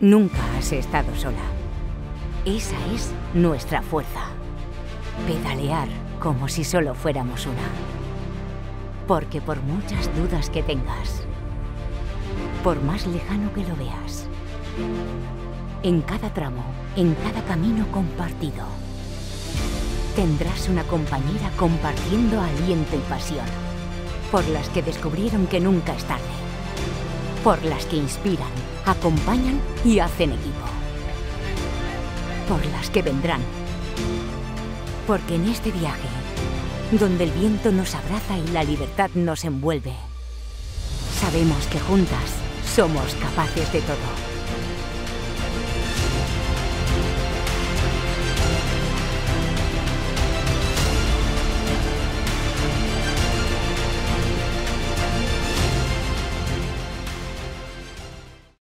Nunca has estado sola. Esa es nuestra fuerza. Pedalear como si solo fuéramos una. Porque por muchas dudas que tengas, por más lejano que lo veas, en cada tramo, en cada camino compartido, tendrás una compañera compartiendo aliento y pasión, por las que descubrieron que nunca es tarde, por las que inspiran, acompañan y hacen equipo, por las que vendrán, porque en este viaje, donde el viento nos abraza y la libertad nos envuelve, sabemos que juntas somos capaces de todo.